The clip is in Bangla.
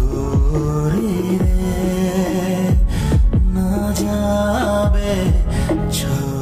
ঘুরিরে না যাবে ছো